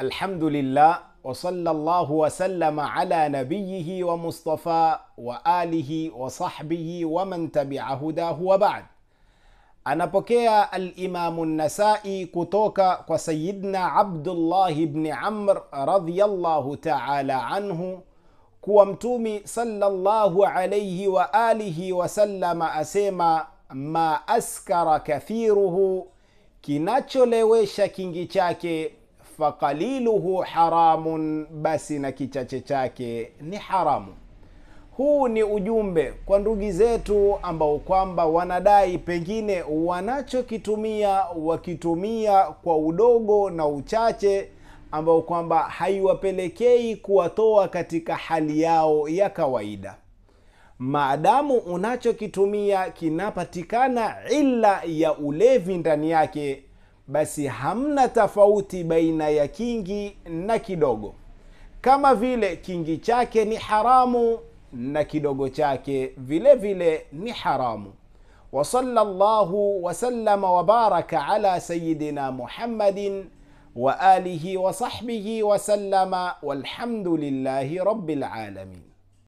الحمد لله وصلى الله وسلم على نبيه ومصطفى وآله وصحبه ومن تبع هداه وبعد أنا بكيا الإمام النسائي كتوكا وسيدنا عبد الله بن عمر رضي الله تعالى عنه كوامتوم صلى الله عليه وآله وسلم أسيما ما أسكر كثيره كناتشو لويشا كينجي faqaliluhu haramun basi na kichache chake ni haramu. Huu ni ujumbe kwa ndugu zetu ambao kwamba wanadai pengine wanachokitumia wakitumia kwa udogo na uchache ambao kwamba haiwapelekei kuwatoa katika hali yao ya kawaida. Maadamu unachokitumia kinapatikana ila ya ulevi ndani yake basi hamna tofauti baina ya kingi na kidogo, kama vile kingi chake ni haramu na kidogo chake vile vile ni haramu. Wa sallallahu wasallama wa baraka ala sayidina Muhammadin wa alihi wa sahbihi wasallama, walhamdulillahi rabbil alamin.